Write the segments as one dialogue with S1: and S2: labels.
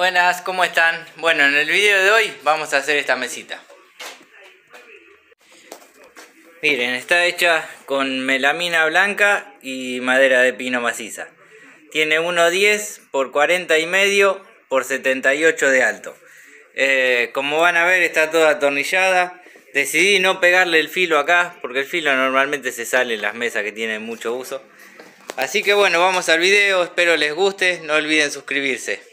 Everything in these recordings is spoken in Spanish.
S1: Buenas, ¿cómo están? Bueno, en el video de hoy vamos a hacer esta mesita. Miren, está hecha con melamina blanca y madera de pino maciza. Tiene 1,10 por 40 y medio por 78 de alto. Eh, como van a ver está toda atornillada. Decidí no pegarle el filo acá porque el filo normalmente se sale en las mesas que tienen mucho uso. Así que bueno, vamos al video, espero les guste, no olviden suscribirse.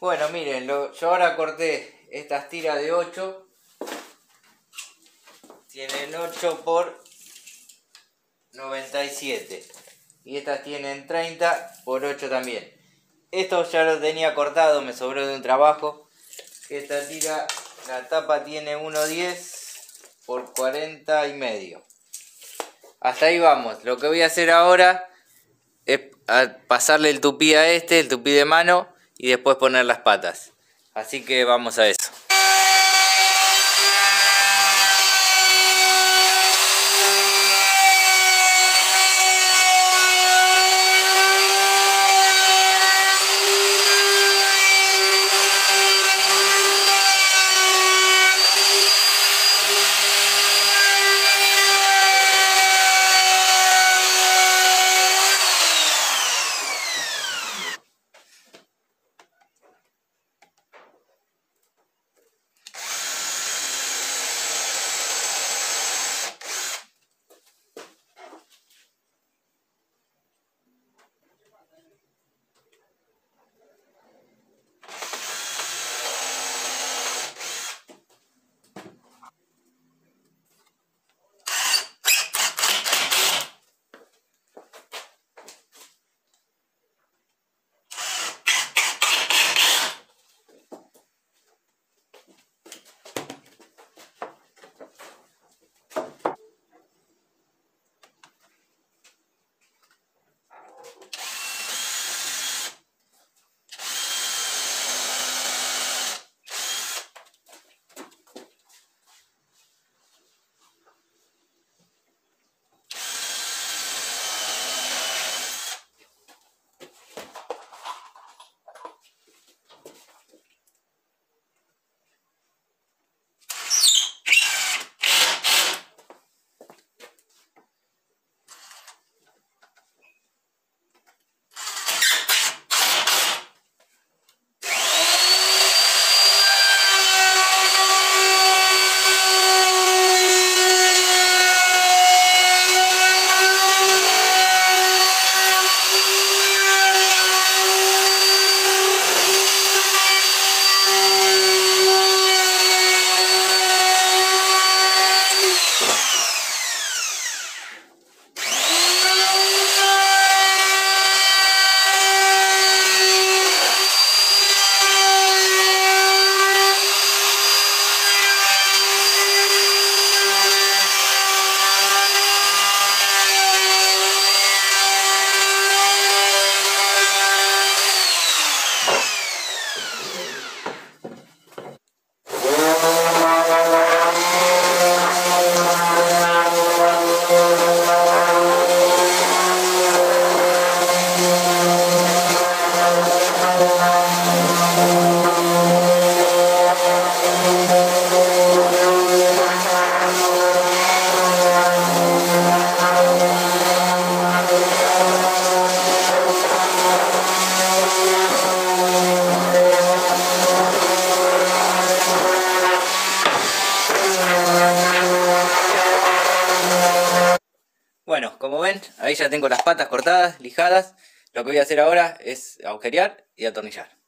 S1: Bueno, miren, yo ahora corté estas tiras de 8. Tienen 8 por 97. Y estas tienen 30 por 8 también. Esto ya lo tenía cortado, me sobró de un trabajo. Esta tira, la tapa tiene 1,10 por 40 y medio. Hasta ahí vamos. Lo que voy a hacer ahora es pasarle el tupí a este, el tupí de mano y después poner las patas. Así que vamos a eso. Ahí ya tengo las patas cortadas, lijadas. Lo que voy a hacer ahora es agujerear y atornillar.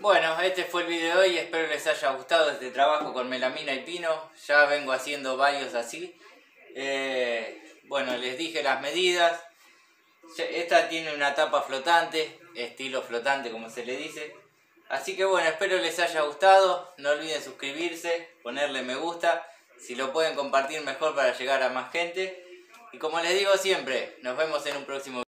S1: Bueno, este fue el video de hoy, espero les haya gustado este trabajo con melamina y pino, ya vengo haciendo varios así. Eh, bueno, les dije las medidas, esta tiene una tapa flotante, estilo flotante como se le dice. Así que bueno, espero les haya gustado, no olviden suscribirse, ponerle me gusta, si lo pueden compartir mejor para llegar a más gente. Y como les digo siempre, nos vemos en un próximo video.